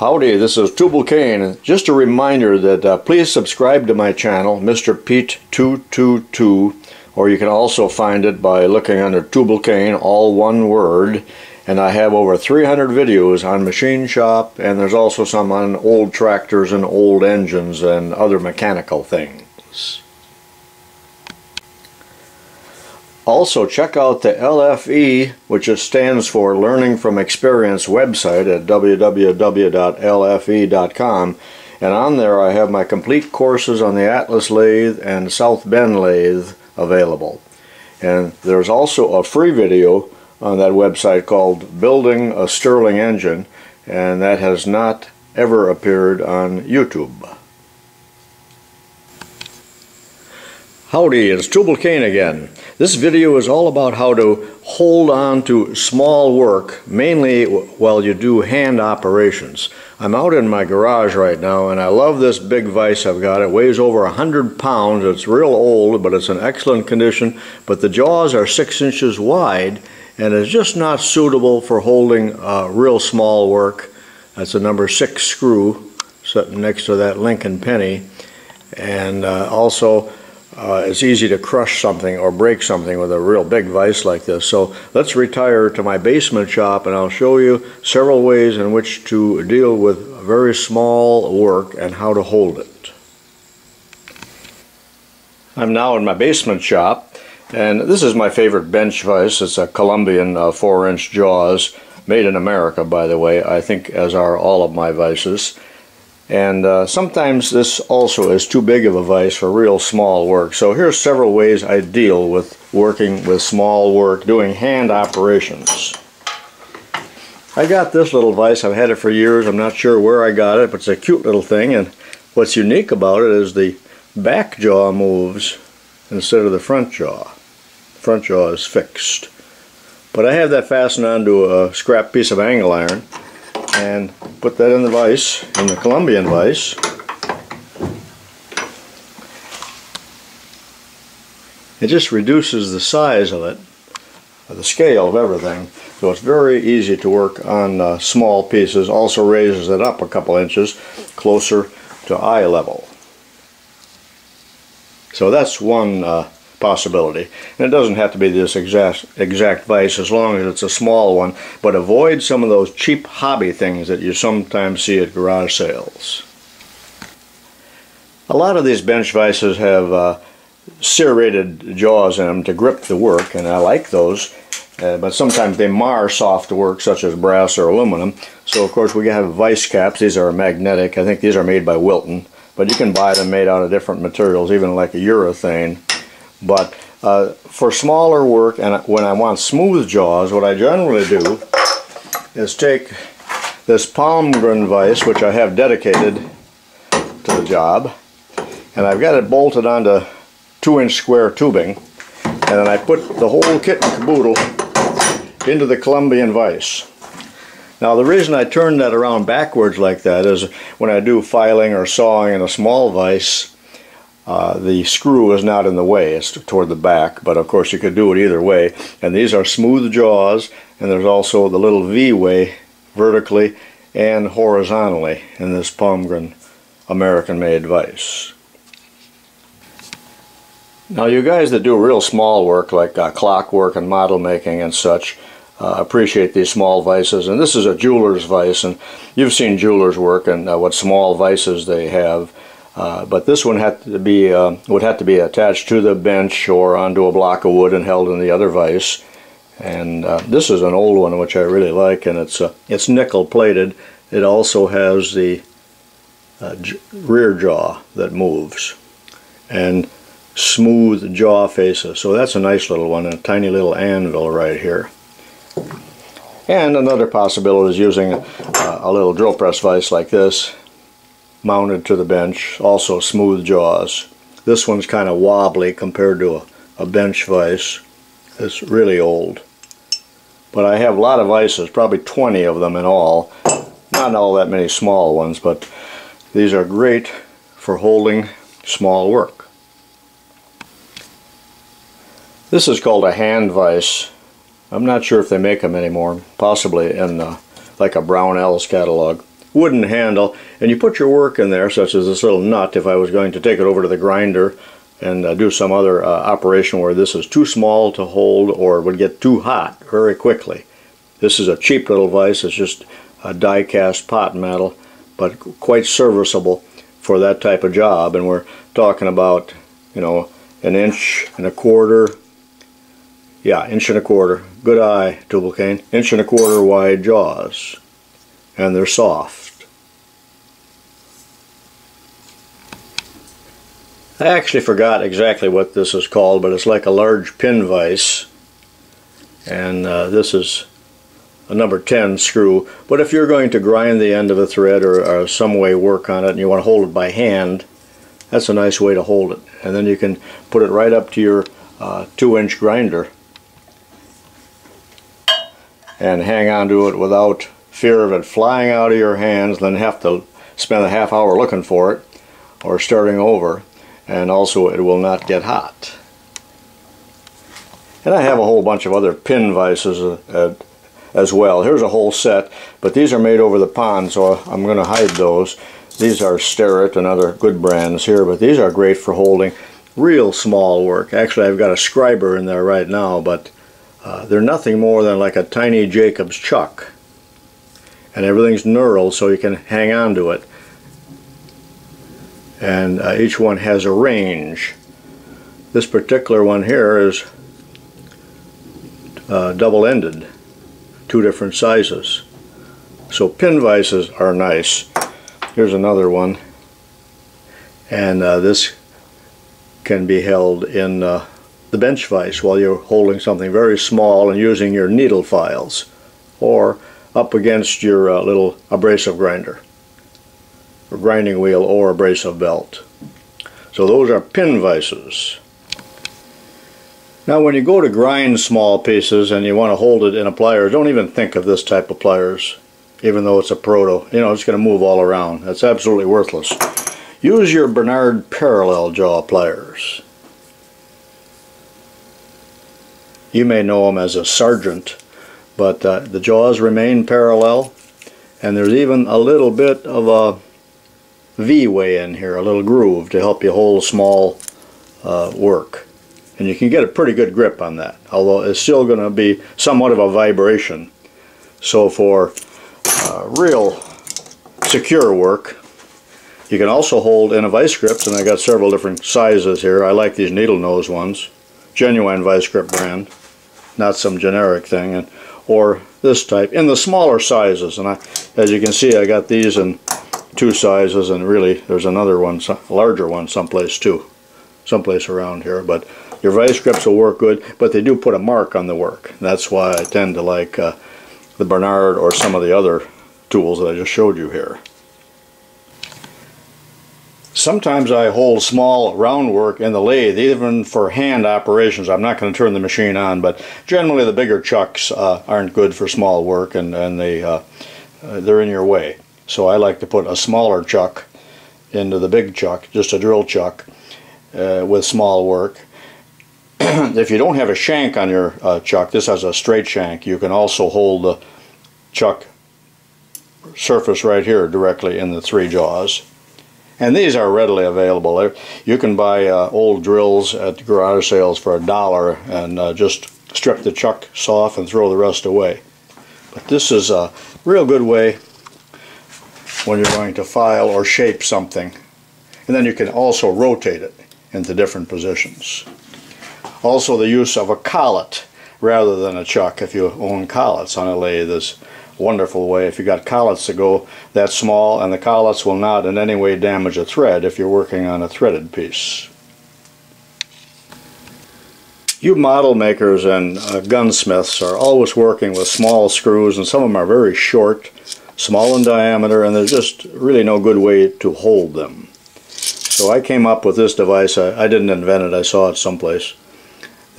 Howdy, this is Tubal Cain. Just a reminder that uh, please subscribe to my channel, Mr. Pete222, or you can also find it by looking under Tubal Cain, all one word. And I have over 300 videos on machine shop, and there's also some on old tractors and old engines and other mechanical things. Also, check out the LFE, which stands for Learning from Experience website at www.lfe.com. And on there I have my complete courses on the Atlas lathe and South Bend lathe available. And there's also a free video on that website called Building a Stirling Engine, and that has not ever appeared on YouTube. Howdy, it's Tubal Cain again. This video is all about how to hold on to small work, mainly while you do hand operations. I'm out in my garage right now and I love this big vise I've got. It weighs over 100 pounds. It's real old, but it's in excellent condition. But the jaws are six inches wide and it's just not suitable for holding uh, real small work. That's a number six screw sitting next to that Lincoln penny. And uh, also, uh, it's easy to crush something or break something with a real big vise like this. So let's retire to my basement shop and I'll show you several ways in which to deal with very small work and how to hold it. I'm now in my basement shop and this is my favorite bench vise. It's a Columbian uh, 4 inch jaws made in America by the way I think as are all of my vices. And uh, sometimes this also is too big of a vise for real small work. So here's several ways I deal with working with small work, doing hand operations. I got this little vise, I've had it for years, I'm not sure where I got it, but it's a cute little thing. And what's unique about it is the back jaw moves instead of the front jaw. Front jaw is fixed. But I have that fastened onto a scrap piece of angle iron and put that in the vise, in the Columbian vise. It just reduces the size of it, the scale of everything, so it's very easy to work on uh, small pieces. Also raises it up a couple inches closer to eye level. So that's one uh, possibility. And it doesn't have to be this exact, exact vise as long as it's a small one, but avoid some of those cheap hobby things that you sometimes see at garage sales. A lot of these bench vices have uh, serrated jaws in them to grip the work, and I like those. Uh, but sometimes they mar soft work such as brass or aluminum. So of course we have vice caps. These are magnetic. I think these are made by Wilton. But you can buy them made out of different materials, even like a urethane. But uh, for smaller work and when I want smooth jaws, what I generally do is take this Palmgren vise, which I have dedicated to the job, and I've got it bolted onto two inch square tubing, and then I put the whole kit and caboodle into the Columbian vise. Now the reason I turn that around backwards like that is when I do filing or sawing in a small vise, uh, the screw is not in the way, it's toward the back, but of course you could do it either way. And these are smooth jaws, and there's also the little V-way vertically and horizontally in this Palmgren American-made vise. Now you guys that do real small work like uh, clock work and model making and such uh, appreciate these small vices and this is a jeweler's vise and you've seen jewelers work and uh, what small vices they have uh, but this one had to be uh, would have to be attached to the bench or onto a block of wood and held in the other vise. And uh, this is an old one which I really like, and it's uh, it's nickel plated. It also has the uh, rear jaw that moves, and smooth jaw faces. So that's a nice little one, a tiny little anvil right here. And another possibility is using a little drill press vise like this mounted to the bench, also smooth jaws. This one's kind of wobbly compared to a, a bench vise. It's really old. But I have a lot of vices, probably 20 of them in all. Not all that many small ones, but these are great for holding small work. This is called a hand vise. I'm not sure if they make them anymore, possibly in like a Brownells catalog. Wooden handle and you put your work in there such as this little nut if I was going to take it over to the grinder and uh, do some other uh, operation where this is too small to hold or would get too hot very quickly. This is a cheap little vise, it's just a die cast pot metal but quite serviceable for that type of job. And we're talking about you know an inch and a quarter. Yeah inch and a quarter. Good eye tubal cain inch and a quarter wide jaws and they're soft. I actually forgot exactly what this is called but it's like a large pin vise. And uh, this is a number 10 screw. But if you're going to grind the end of a thread or, or some way work on it and you want to hold it by hand that's a nice way to hold it. And then you can put it right up to your uh, two inch grinder and hang on to it without fear of it flying out of your hands then have to spend a half hour looking for it or starting over and also it will not get hot. And I have a whole bunch of other pin vices uh, as well. Here's a whole set but these are made over the pond so I'm going to hide those. These are Starrett and other good brands here but these are great for holding real small work. Actually I've got a scriber in there right now but uh, they're nothing more than like a tiny Jacob's chuck. And everything's knurled so you can hang on to it. And uh, each one has a range. This particular one here is uh, double-ended, two different sizes. So pin vices are nice. Here's another one. And uh, this can be held in uh, the bench vise while you're holding something very small and using your needle files or up against your uh, little abrasive grinder or grinding wheel or abrasive belt. So those are pin vices. Now when you go to grind small pieces and you want to hold it in a pliers, don't even think of this type of pliers even though it's a proto. You know, it's going to move all around. That's absolutely worthless. Use your Bernard parallel jaw pliers. You may know him as a Sargent, but uh, the jaws remain parallel, and there's even a little bit of a V-way in here, a little groove to help you hold small uh, work. And you can get a pretty good grip on that, although it's still going to be somewhat of a vibration. So for uh, real secure work, you can also hold in a vice grips, and I got several different sizes here. I like these needle nose ones, genuine Vise-Grip brand not some generic thing, and or this type in the smaller sizes. And I, as you can see, I got these in two sizes, and really there's another one, larger one, someplace too, someplace around here. But your vice grips will work good, but they do put a mark on the work. That's why I tend to like uh, the Bernard or some of the other tools that I just showed you here. Sometimes I hold small round work in the lathe, even for hand operations. I'm not going to turn the machine on, but generally the bigger chucks uh, aren't good for small work and, and they, uh, uh, they're in your way. So I like to put a smaller chuck into the big chuck, just a drill chuck uh, with small work. if you don't have a shank on your uh, chuck, this has a straight shank, you can also hold the chuck surface right here directly in the three jaws. And these are readily available. You can buy uh, old drills at garage sales for a dollar and uh, just strip the chucks off and throw the rest away. But this is a real good way when you're going to file or shape something. And then you can also rotate it into different positions. Also the use of a collet rather than a chuck if you own collets on a lathe is wonderful way if you got collets that go that small and the collets will not in any way damage a thread if you're working on a threaded piece. You model makers and uh, gunsmiths are always working with small screws and some of them are very short, small in diameter and there's just really no good way to hold them. So I came up with this device, I, I didn't invent it, I saw it someplace.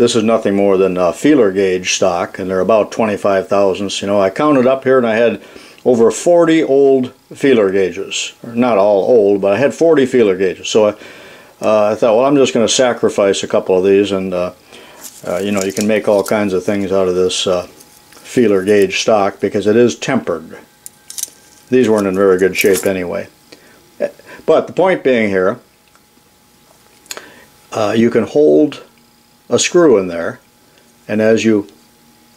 This is nothing more than a feeler gauge stock, and they're about 25 thousandths. You know, I counted up here and I had over 40 old feeler gauges. Not all old, but I had 40 feeler gauges. So I, uh, I thought, well, I'm just going to sacrifice a couple of these, and uh, uh, you know, you can make all kinds of things out of this uh, feeler gauge stock because it is tempered. these weren't in very good shape anyway. But the point being here, uh, you can hold a screw in there and as you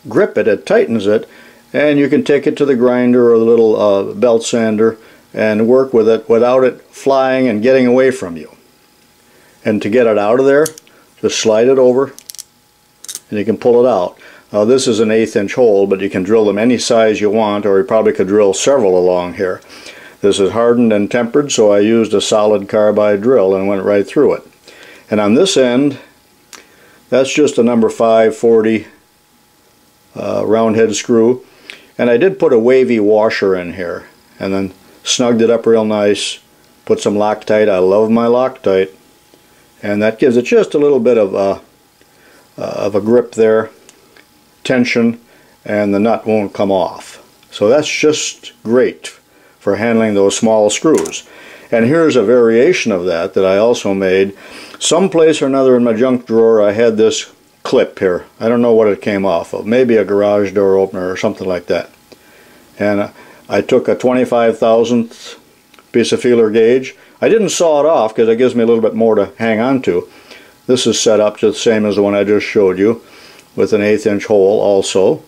grip it, it tightens it and you can take it to the grinder or the little uh, belt sander and work with it without it flying and getting away from you. And to get it out of there, just slide it over and you can pull it out. Now this is an eighth inch hole, but you can drill them any size you want, or you probably could drill several along here. This is hardened and tempered, so I used a solid carbide drill and went right through it. And on this end, that's just a number 540 uh, round head screw. And I did put a wavy washer in here, and then snugged it up real nice, put some Loctite. I love my Loctite. And that gives it just a little bit of a, uh, of a grip there tension and the nut won't come off. So that's just great for handling those small screws. And here's a variation of that that I also made. Someplace or another in my junk drawer I had this clip here. I don't know what it came off of. Maybe a garage door opener or something like that. And uh, I took a 25 thousandth piece of feeler gauge. I didn't saw it off because it gives me a little bit more to hang on to. This is set up just the same as the one I just showed you with an eighth inch hole also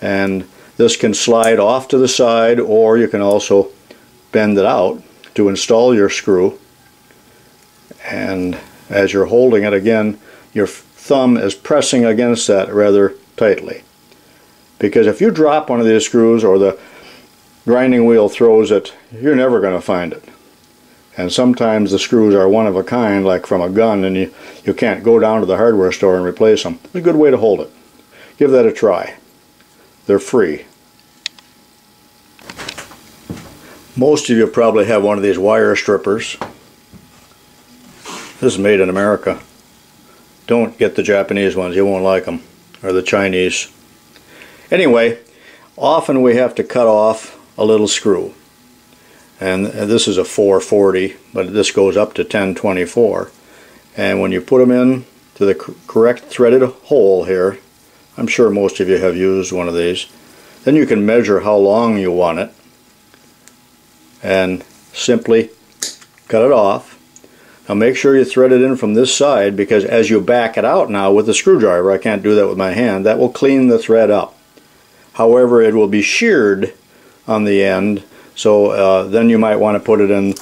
and this can slide off to the side or you can also bend it out to install your screw and as you're holding it again your thumb is pressing against that rather tightly because if you drop one of these screws or the grinding wheel throws it you're never going to find it and sometimes the screws are one of a kind like from a gun and you, you can't go down to the hardware store and replace them. It's a good way to hold it. Give that a try. They're free. Most of you probably have one of these wire strippers. This is made in America. Don't get the Japanese ones, you won't like them. Or the Chinese. Anyway, often we have to cut off a little screw and this is a 440 but this goes up to 1024 and when you put them in to the correct threaded hole here I'm sure most of you have used one of these then you can measure how long you want it and simply cut it off now make sure you thread it in from this side because as you back it out now with the screwdriver I can't do that with my hand that will clean the thread up however it will be sheared on the end so uh, then you might want to put it in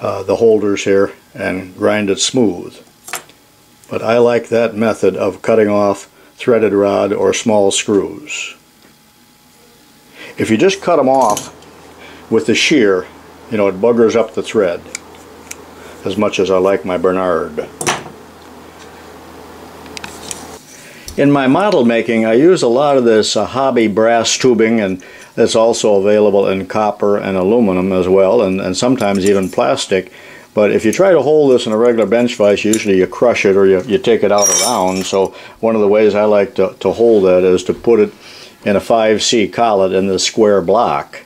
uh, the holders here and grind it smooth. But I like that method of cutting off threaded rod or small screws. If you just cut them off with the shear, you know, it buggers up the thread as much as I like my Bernard. In my model making, I use a lot of this uh, hobby brass tubing and it's also available in copper and aluminum as well, and, and sometimes even plastic. But if you try to hold this in a regular bench vise, usually you crush it or you, you take it out around. So one of the ways I like to, to hold that is to put it in a 5C collet in the square block.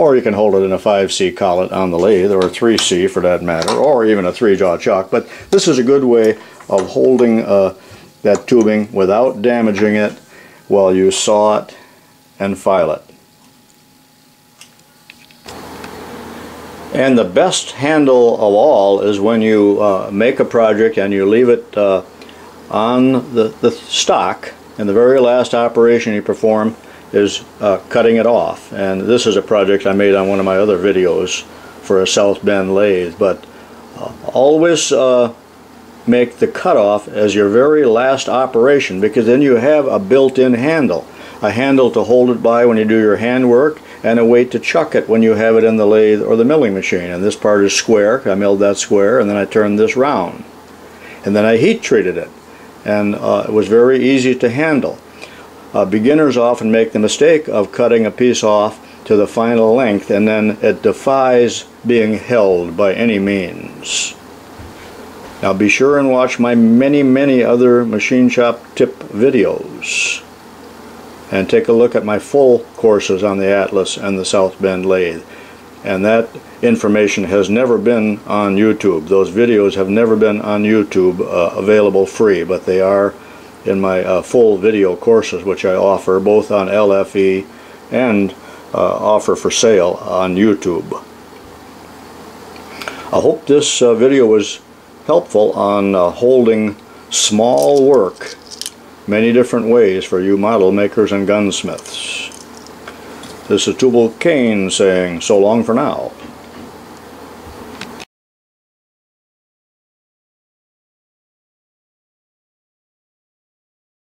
Or you can hold it in a 5C collet on the lathe, or a 3C for that matter, or even a 3-jaw chuck. But this is a good way of holding uh, that tubing without damaging it while you saw it and file it. And the best handle of all is when you uh, make a project and you leave it uh, on the, the stock and the very last operation you perform is uh, cutting it off. And this is a project I made on one of my other videos for a South Bend lathe. But uh, always uh, make the cutoff as your very last operation because then you have a built-in handle. A handle to hold it by when you do your hand work and a weight to chuck it when you have it in the lathe or the milling machine. And this part is square. I milled that square and then I turned this round. And then I heat treated it. And uh, it was very easy to handle. Uh, beginners often make the mistake of cutting a piece off to the final length and then it defies being held by any means. Now be sure and watch my many many other machine shop tip videos and take a look at my full courses on the Atlas and the South Bend lathe. And that information has never been on YouTube. Those videos have never been on YouTube uh, available free, but they are in my uh, full video courses which I offer both on LFE and offer for sale on YouTube. I hope this uh, video was helpful on uh, holding small work many different ways for you model makers and gunsmiths. This is Tubal Cain saying so long for now.